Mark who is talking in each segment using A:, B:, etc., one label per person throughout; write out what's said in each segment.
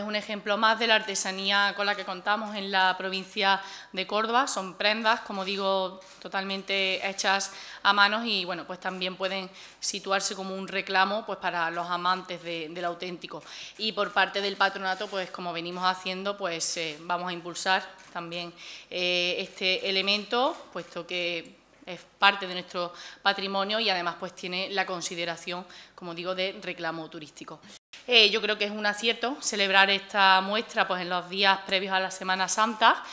A: Es un ejemplo más de la artesanía con la que contamos en la provincia de Córdoba. Son prendas, como digo, totalmente hechas a manos y bueno, pues también pueden situarse como un reclamo pues para los amantes del auténtico. Y por parte del patronato, pues como venimos haciendo, pues eh, vamos a impulsar también eh, este elemento, puesto que es parte de nuestro patrimonio y además pues tiene la consideración, como digo, de reclamo turístico. Eh, yo creo que es un acierto celebrar esta muestra pues, en los días previos a la Semana Santa,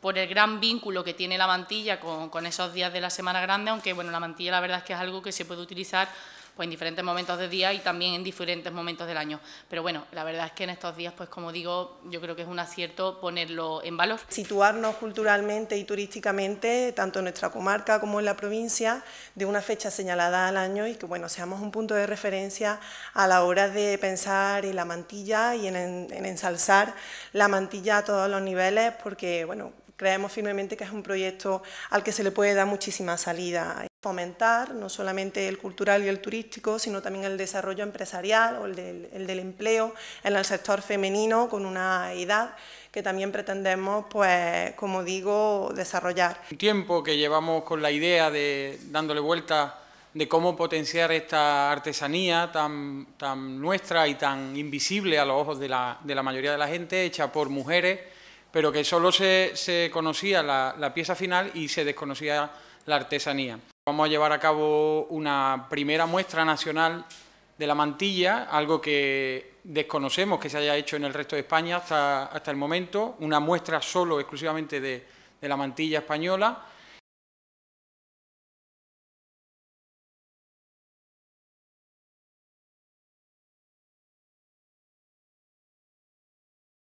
A: por el gran vínculo que tiene la mantilla con, con esos días de la Semana Grande, aunque bueno, la mantilla la verdad es que es algo que se puede utilizar pues en diferentes momentos del día y también en diferentes momentos del año. Pero bueno, la verdad es que en estos días, pues como digo, yo creo que es un acierto ponerlo en valor.
B: Situarnos culturalmente y turísticamente, tanto en nuestra comarca como en la provincia, de una fecha señalada al año y que bueno, seamos un punto de referencia a la hora de pensar en la mantilla y en, en ensalzar la mantilla a todos los niveles, porque bueno, creemos firmemente que es un proyecto al que se le puede dar muchísima salida fomentar no solamente el cultural y el turístico, sino también el desarrollo empresarial o el del, empleo en el sector femenino con una edad que también pretendemos, pues, como digo, desarrollar.
C: Un tiempo que llevamos con la idea de dándole vuelta de cómo potenciar esta artesanía tan, tan nuestra y tan invisible a los ojos de la, de la mayoría de la gente, hecha por mujeres, pero que solo se, conocía la, la pieza final y se desconocía la artesanía. Vamos a llevar a cabo una primera muestra nacional de la mantilla, algo que desconocemos que se haya hecho en el resto de España hasta, hasta el momento, una muestra solo exclusivamente de, de la mantilla española